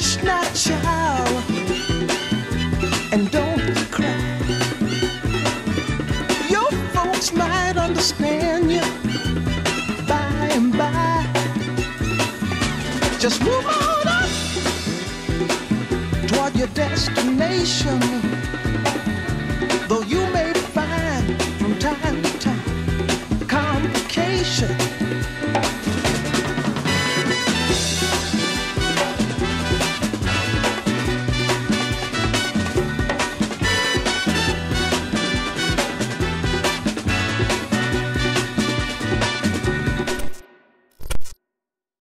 Hush not, child, and don't cry. Your folks might understand you by and by. Just move on up toward your destination. Though you may find from time to time complications.